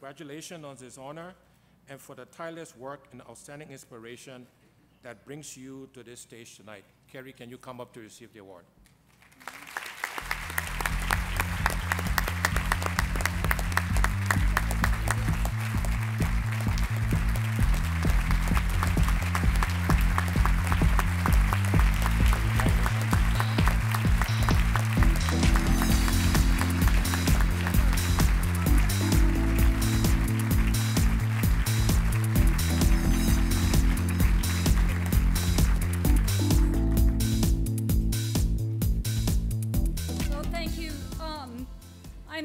congratulations on this honor and for the tireless work and outstanding inspiration that brings you to this stage tonight. Kerry, can you come up to receive the award?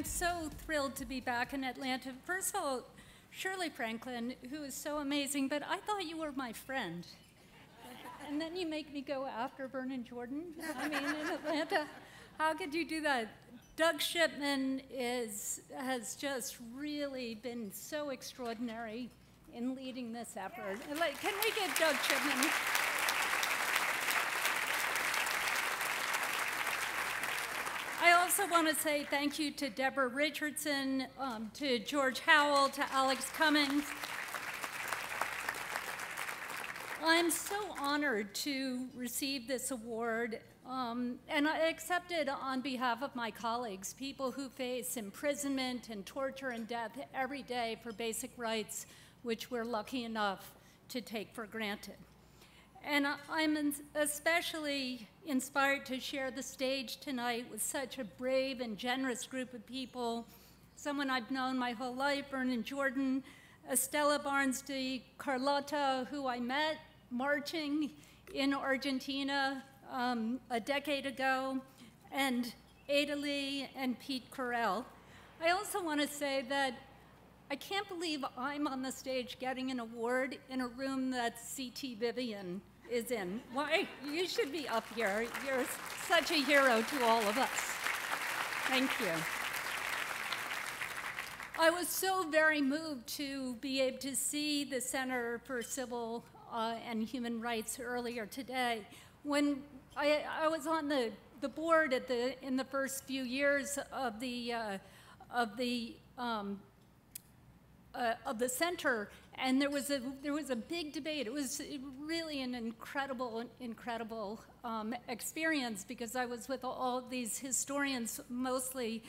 To be back in Atlanta. First of all, Shirley Franklin, who is so amazing, but I thought you were my friend. and then you make me go after Vernon Jordan. I mean, in Atlanta, how could you do that? Doug Shipman is, has just really been so extraordinary in leading this effort. Like, can we get Doug Shipman? Also want to say thank you to Deborah Richardson, um, to George Howell, to Alex Cummings. I'm so honored to receive this award, um, and I accept it on behalf of my colleagues, people who face imprisonment and torture and death every day for basic rights, which we're lucky enough to take for granted. And I'm especially inspired to share the stage tonight with such a brave and generous group of people. Someone I've known my whole life, Vernon Jordan, Estela Barnes de Carlotto, who I met marching in Argentina um, a decade ago, and Ada Lee and Pete Correll. I also want to say that I can't believe I'm on the stage getting an award in a room that's C.T. Vivian is in. Why? You should be up here. You're such a hero to all of us. Thank you. I was so very moved to be able to see the Center for Civil uh, and Human Rights earlier today. When I, I, was on the, the board at the, in the first few years of the, uh, of the um, uh, of the center, and there was a there was a big debate. It was really an incredible, incredible um, experience because I was with all these historians, mostly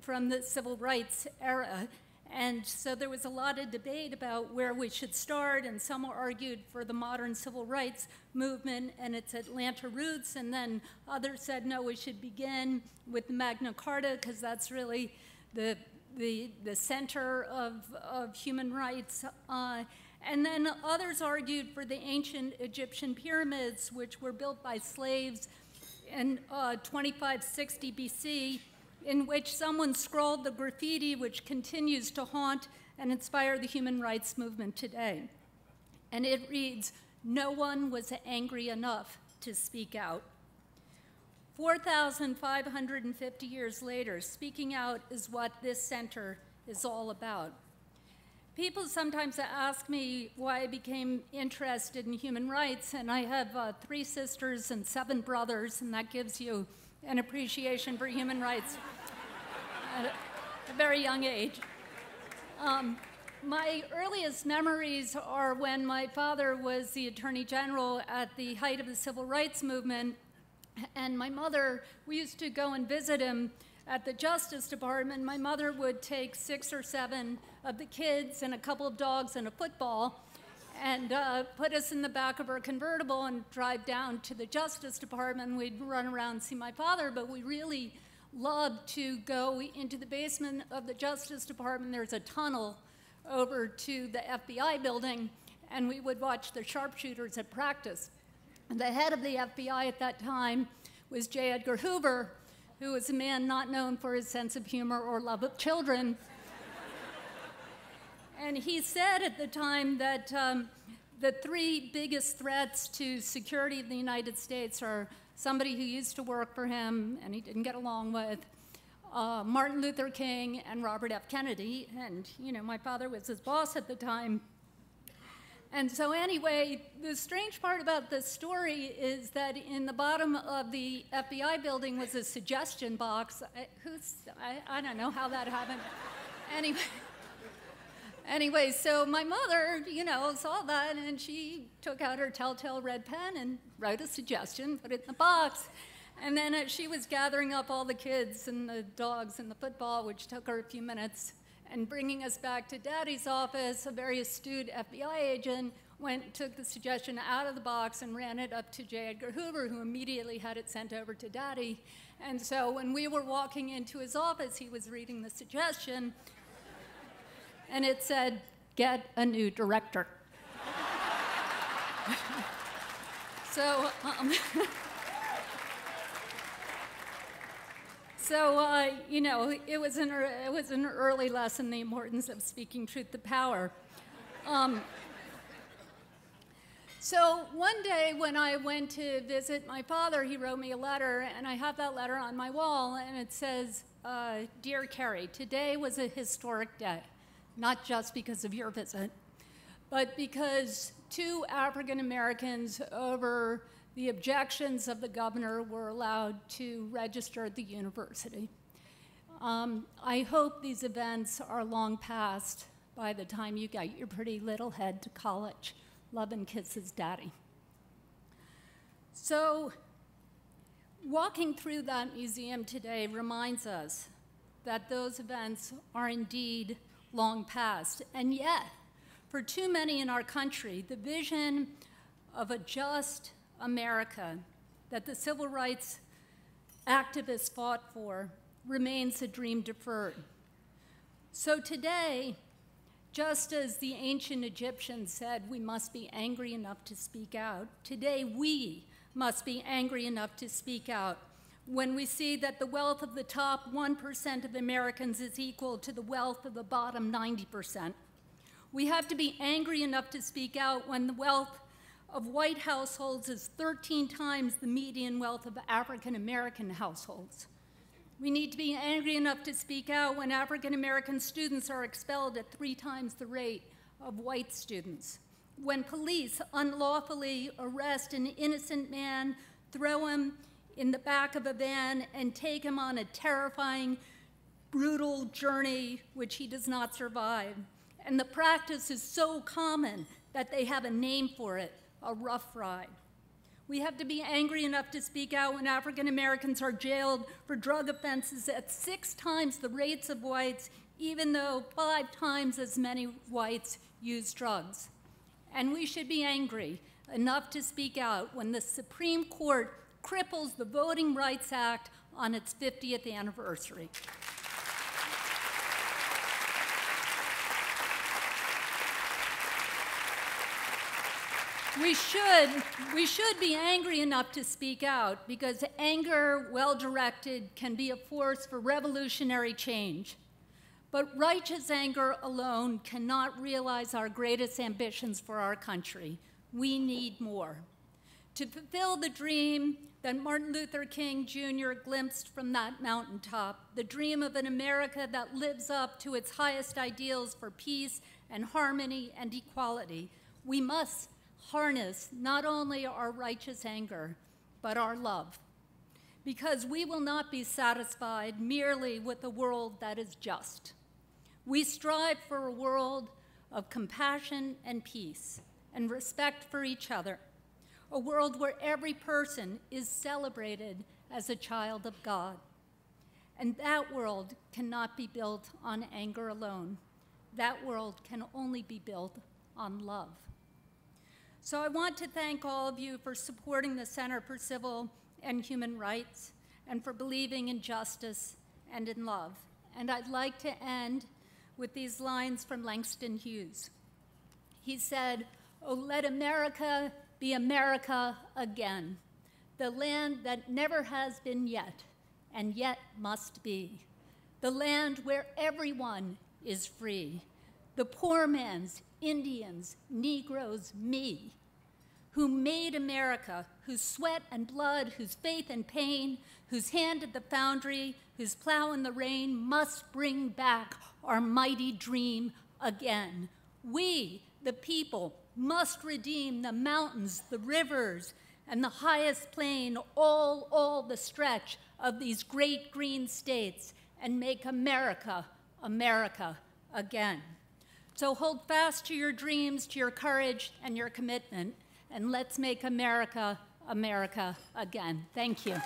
from the civil rights era. And so there was a lot of debate about where we should start, and some argued for the modern civil rights movement and its Atlanta roots, and then others said, no, we should begin with the Magna Carta, because that's really the the, the center of, of human rights. Uh, and then others argued for the ancient Egyptian pyramids, which were built by slaves in uh, 2560 BC, in which someone scrawled the graffiti which continues to haunt and inspire the human rights movement today. And it reads, no one was angry enough to speak out. 4,550 years later, speaking out is what this center is all about. People sometimes ask me why I became interested in human rights, and I have uh, three sisters and seven brothers, and that gives you an appreciation for human rights at a, very young age. Um, my earliest memories are when my father was the Attorney General at the height of the Civil Rights Movement, and my mother, we used to go and visit him at the Justice Department. My mother would take six or seven of the kids and a couple of dogs and a football and uh, put us in the back of her convertible and drive down to the Justice Department. We'd run around and see my father, but we really loved to go into the basement of the Justice Department. There's a tunnel over to the FBI building, and we would watch the sharpshooters at practice. The head of the FBI at that time was J. Edgar Hoover, who was a man not known for his sense of humor or love of children. and he said at the time that um, the three biggest threats to security of the United States are somebody who used to work for him and he didn't get along with, uh, Martin Luther King and Robert F. Kennedy. And, you know, my father was his boss at the time. And so, anyway, the strange part about this story is that in the bottom of the FBI building was a suggestion box. I, who's, I, I don't know how that happened. anyway, Anyway, so my mother, you know, saw that and she took out her telltale red pen and wrote a suggestion, put it in the box. And then uh, she was gathering up all the kids and the dogs and the football, which took her a few minutes, and bringing us back to Daddy's office, a very astute FBI agent went, took the suggestion out of the box and ran it up to J. Edgar Hoover, who immediately had it sent over to Daddy. And so when we were walking into his office, he was reading the suggestion, and it said, Get a new director. so, um, so uh, you know, it was, an, it was an early lesson the importance of speaking truth to power. Um, so one day when I went to visit my father, he wrote me a letter, and I have that letter on my wall, and it says, uh, Dear Kerry, today was a historic day, not just because of your visit, but because two African Americans over the objections of the governor were allowed to register at the university. Um, I hope these events are long past by the time you get your pretty little head to college. Love and kisses, Daddy. So, walking through that museum today reminds us that those events are indeed long past. And yet, for too many in our country, the vision of a just America that the civil rights activists fought for remains a dream deferred. So today, just as the ancient Egyptians said we must be angry enough to speak out, today we must be angry enough to speak out when we see that the wealth of the top 1% of Americans is equal to the wealth of the bottom 90%. We have to be angry enough to speak out when the wealth of white households is 13 times the median wealth of African American households. We need to be angry enough to speak out when African American students are expelled at three times the rate of white students. When police unlawfully arrest an innocent man, throw him in the back of a van, and take him on a terrifying, brutal journey which he does not survive. And the practice is so common that they have a name for it a rough ride. We have to be angry enough to speak out when African Americans are jailed for drug offenses at six times the rates of whites, even though five times as many whites use drugs. And we should be angry enough to speak out when the Supreme Court cripples the Voting Rights Act on its 50th anniversary. We should, we should be angry enough to speak out because anger, well directed, can be a force for revolutionary change. But righteous anger alone cannot realize our greatest ambitions for our country. We need more. To fulfill the dream that Martin Luther King Jr. glimpsed from that mountaintop, the dream of an America that lives up to its highest ideals for peace and harmony and equality, we must harness not only our righteous anger, but our love. Because we will not be satisfied merely with a world that is just. We strive for a world of compassion and peace and respect for each other, a world where every person is celebrated as a child of God. And that world cannot be built on anger alone. That world can only be built on love. So I want to thank all of you for supporting the Center for Civil and Human Rights and for believing in justice and in love. And I'd like to end with these lines from Langston Hughes. He said, Oh, let America be America again, the land that never has been yet and yet must be, the land where everyone is free, the poor man's, Indians, Negroes, me, who made America, whose sweat and blood, whose faith and pain, whose hand at the foundry, whose plow in the rain must bring back our mighty dream again. We, the people, must redeem the mountains, the rivers, and the highest plain, all, all the stretch of these great green states, and make America, America again. So hold fast to your dreams, to your courage, and your commitment, and let's make America America again. Thank you.